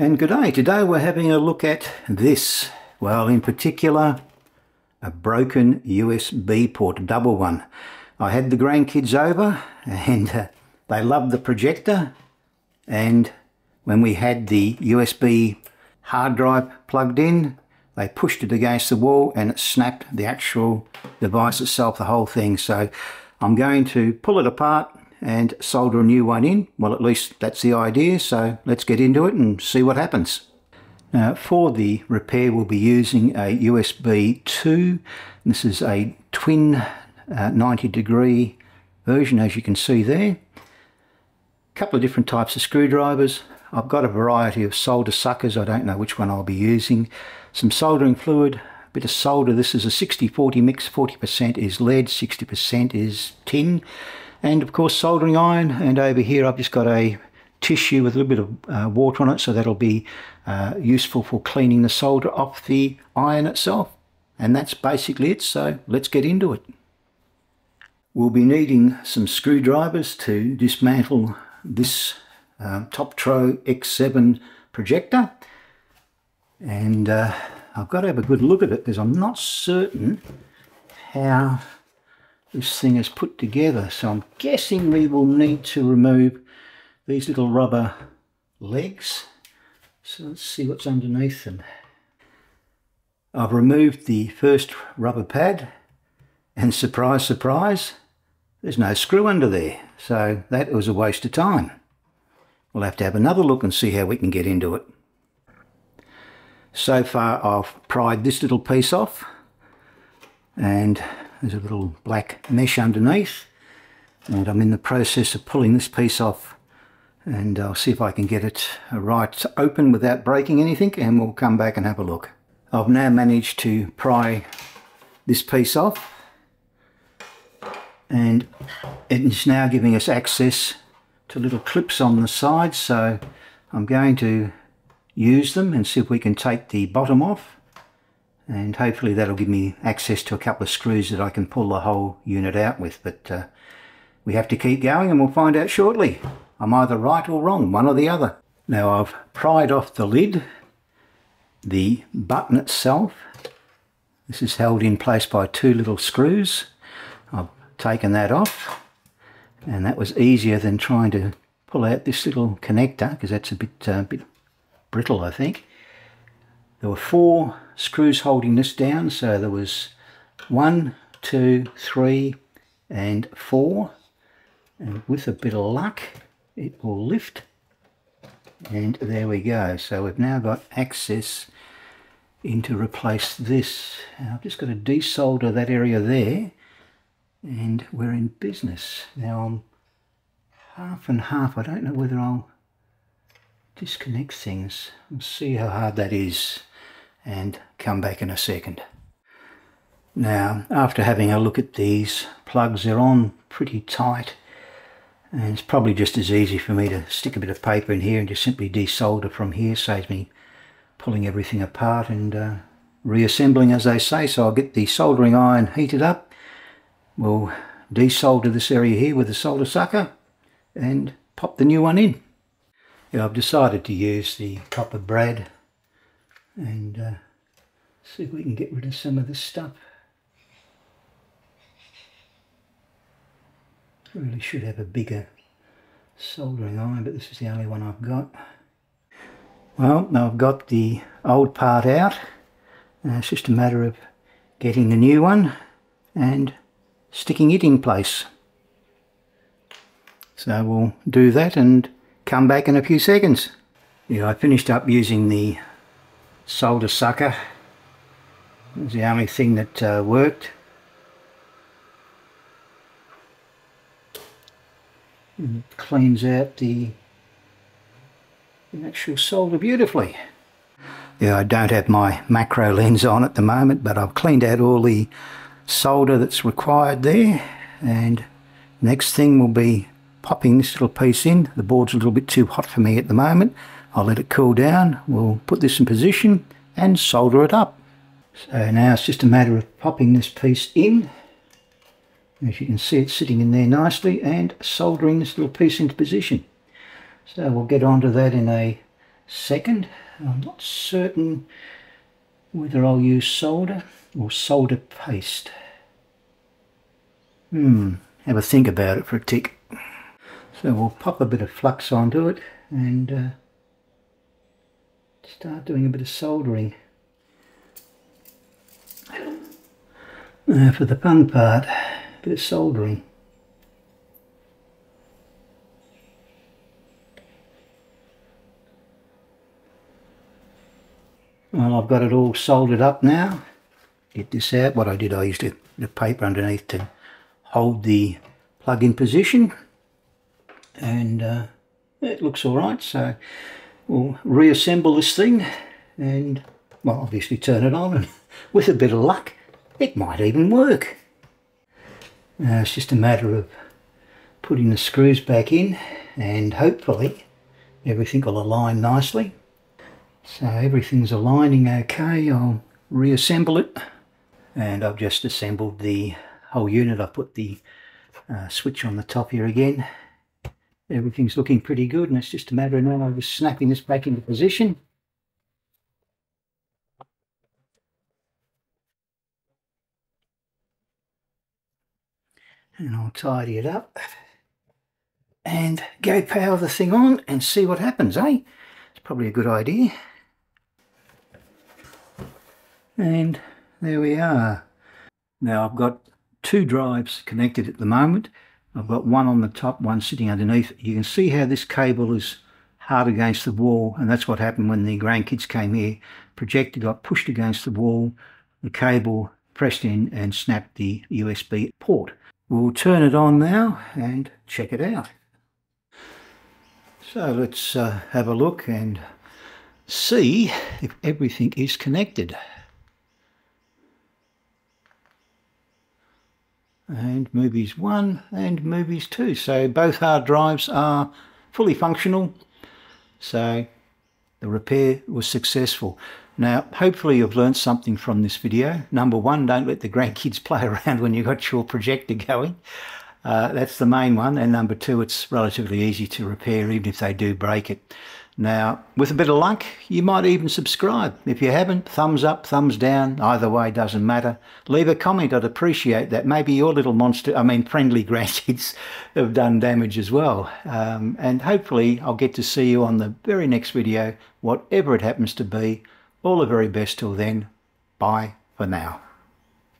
And good day. Today we're having a look at this. Well, in particular, a broken USB port, double one. I had the grandkids over and uh, they loved the projector. And when we had the USB hard drive plugged in, they pushed it against the wall and it snapped the actual device itself, the whole thing. So I'm going to pull it apart and solder a new one in. Well, at least that's the idea. So let's get into it and see what happens. Now for the repair we'll be using a USB 2. This is a twin uh, 90 degree version as you can see there. A couple of different types of screwdrivers. I've got a variety of solder suckers. I don't know which one I'll be using. Some soldering fluid, a bit of solder. This is a 60-40 mix. 40% is lead, 60% is tin and of course soldering iron. And over here I've just got a tissue with a little bit of uh, water on it. So that'll be uh, useful for cleaning the solder off the iron itself. And that's basically it. So let's get into it. We'll be needing some screwdrivers to dismantle this uh, Toptro X7 projector. And uh, I've got to have a good look at it because I'm not certain how this thing is put together. So I'm guessing we will need to remove these little rubber legs. So let's see what's underneath them. I've removed the first rubber pad and surprise, surprise, there's no screw under there. So that was a waste of time. We'll have to have another look and see how we can get into it. So far I've pried this little piece off and there's a little black mesh underneath and I'm in the process of pulling this piece off and I'll see if I can get it right open without breaking anything and we'll come back and have a look. I've now managed to pry this piece off and it's now giving us access to little clips on the side so I'm going to use them and see if we can take the bottom off and hopefully that'll give me access to a couple of screws that I can pull the whole unit out with. But uh, we have to keep going and we'll find out shortly. I'm either right or wrong one or the other. Now I've pried off the lid the button itself. This is held in place by two little screws. I've taken that off and that was easier than trying to pull out this little connector because that's a bit, uh, bit brittle I think. There were four screws holding this down. So there was one two three and four. And with a bit of luck it will lift. And there we go. So we've now got access in to replace this. I've just got to desolder that area there. And we're in business. Now I'm half and half. I don't know whether I'll disconnect things we'll see how hard that is and come back in a second. Now, after having a look at these plugs, they're on pretty tight and it's probably just as easy for me to stick a bit of paper in here and just simply desolder from here, saves me pulling everything apart and uh, reassembling as they say. So I'll get the soldering iron heated up, we'll desolder this area here with a solder sucker and pop the new one in. Yeah, I've decided to use the copper braid and uh, see if we can get rid of some of this stuff. Really should have a bigger soldering iron, but this is the only one I've got. Well, now I've got the old part out. It's just a matter of getting the new one and sticking it in place. So we'll do that and come back in a few seconds. Yeah, I finished up using the solder sucker. It was the only thing that uh, worked. And it cleans out the, the actual solder beautifully. Yeah I don't have my macro lens on at the moment but I've cleaned out all the solder that's required there. And next thing will be popping this little piece in. The board's a little bit too hot for me at the moment I'll let it cool down. We'll put this in position and solder it up. So now it's just a matter of popping this piece in. As you can see it's sitting in there nicely and soldering this little piece into position. So we'll get onto that in a second. I'm not certain whether I'll use solder or solder paste. Hmm, have a think about it for a tick. So we'll pop a bit of flux onto it and uh, start doing a bit of soldering. Now for the fun part, a bit of soldering. Well, I've got it all soldered up now. Get this out. What I did, I used the paper underneath to hold the plug in position. And uh, it looks all right. So we'll reassemble this thing and, well, obviously turn it on. And with a bit of luck, it might even work. Uh, it's just a matter of putting the screws back in and hopefully everything will align nicely. So everything's aligning okay. I'll reassemble it. And I've just assembled the whole unit. I put the uh, switch on the top here again. Everything's looking pretty good and it's just a matter of now just snapping this back into position. And I'll tidy it up and go power the thing on and see what happens, eh? It's probably a good idea. And there we are. Now I've got two drives connected at the moment. I've got one on the top, one sitting underneath. You can see how this cable is hard against the wall and that's what happened when the grandkids came here. Projector got pushed against the wall, the cable pressed in and snapped the USB port. We'll turn it on now and check it out. So let's uh, have a look and see if everything is connected. And movies 1 and movies 2 so both hard drives are fully functional. So the repair was successful. Now hopefully you've learned something from this video. Number one don't let the grandkids play around when you've got your projector going. Uh, that's the main one. And number two it's relatively easy to repair even if they do break it now, with a bit of luck, you might even subscribe. If you haven't, thumbs up, thumbs down, either way doesn't matter. Leave a comment, I'd appreciate that. Maybe your little monster, I mean friendly grandkids have done damage as well. Um, and hopefully I'll get to see you on the very next video, whatever it happens to be. All the very best till then. Bye for now.